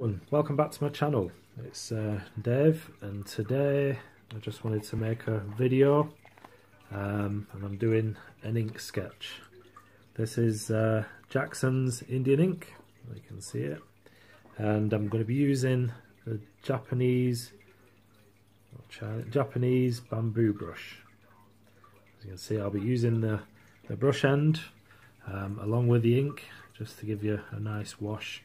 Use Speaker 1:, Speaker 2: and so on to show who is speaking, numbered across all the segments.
Speaker 1: Welcome back to my channel. It's uh, Dave and today I just wanted to make a video um, and I'm doing an ink sketch. This is uh, Jackson's Indian ink, you can see it, and I'm going to be using the Japanese Japanese bamboo brush. As you can see I'll be using the, the brush end um, along with the ink just to give you a nice wash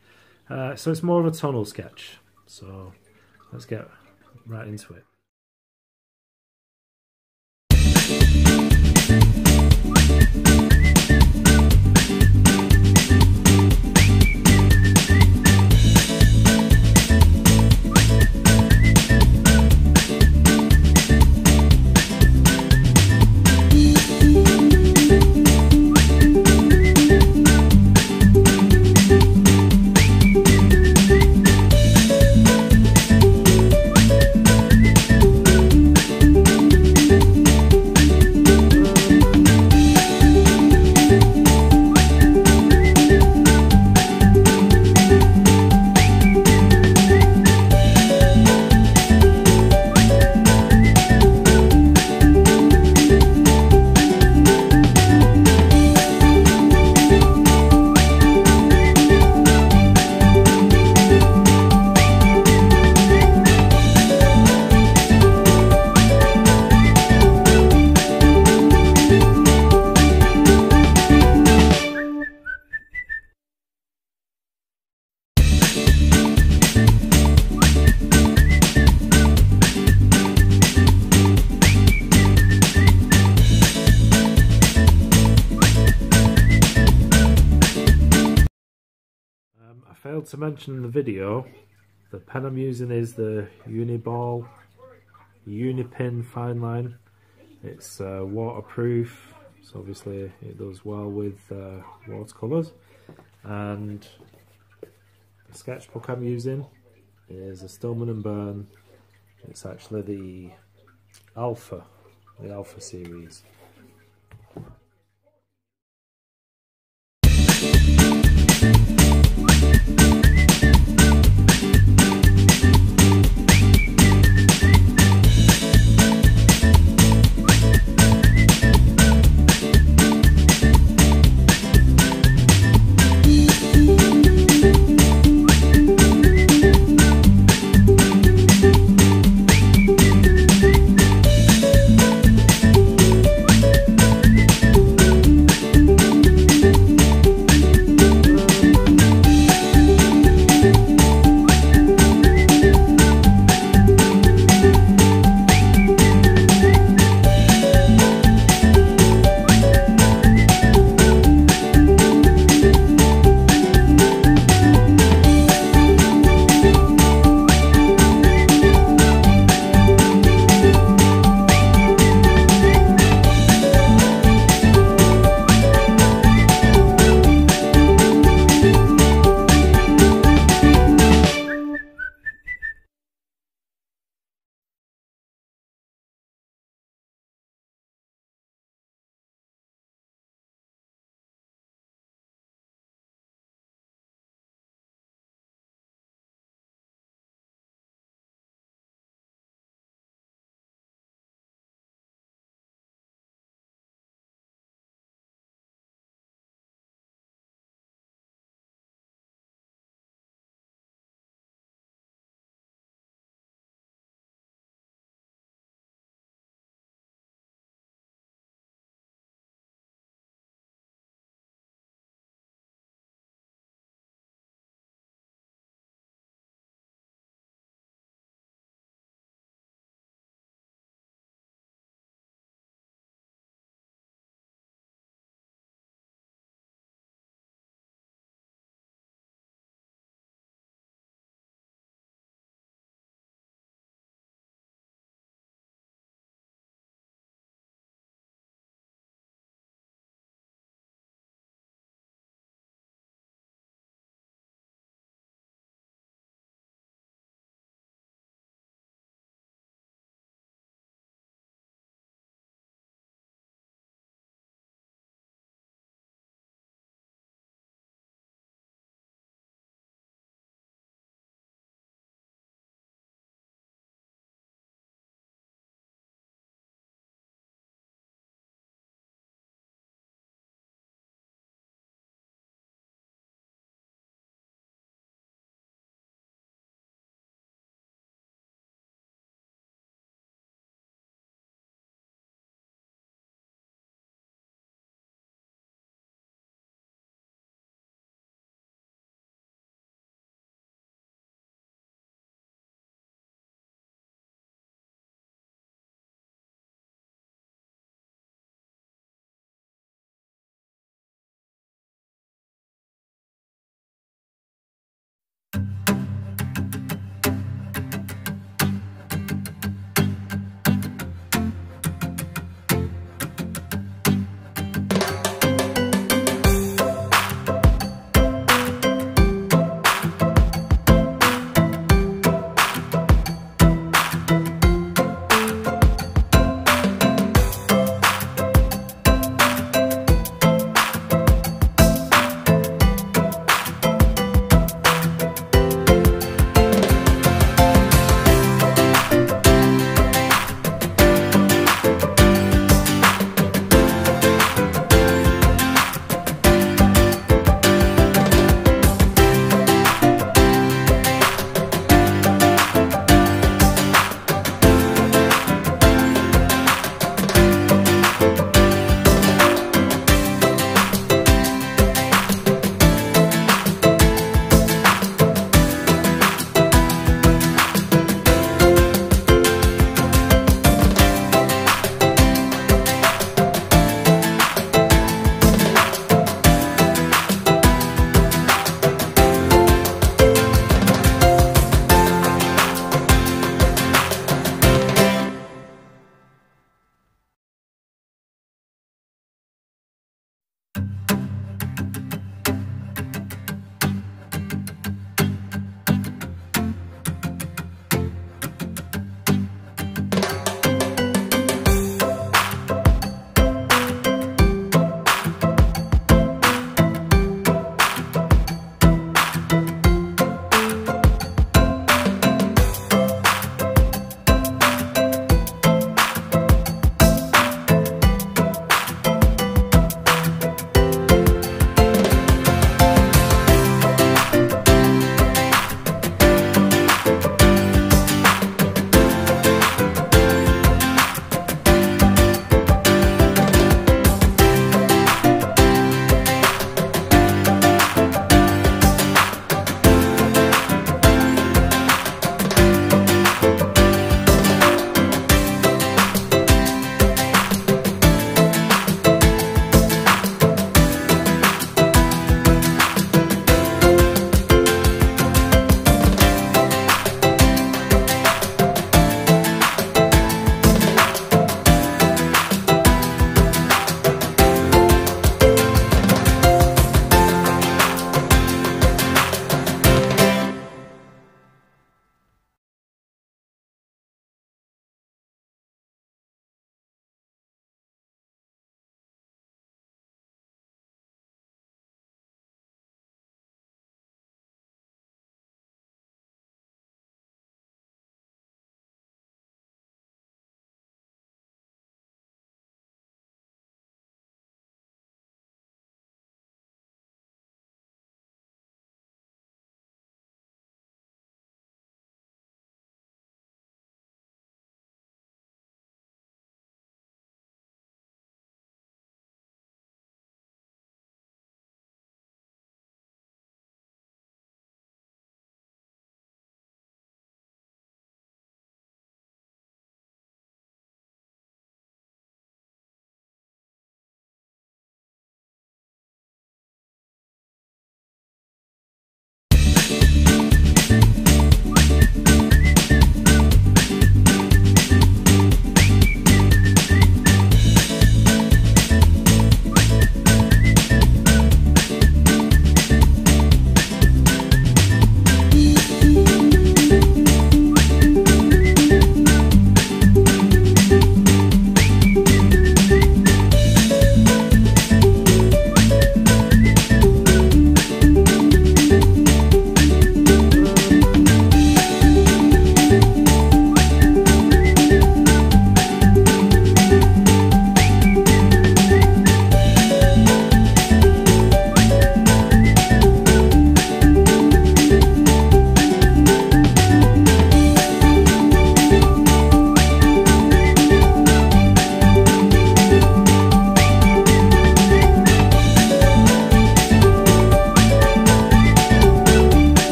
Speaker 1: uh, so it's more of a tonal sketch. So let's get right into it. Failed to mention in the video, the pen I'm using is the Uniball Unipin fine line. It's uh, waterproof, so obviously it does well with uh, watercolours. And the sketchbook I'm using is a Stillman and Birn. It's actually the Alpha, the Alpha series.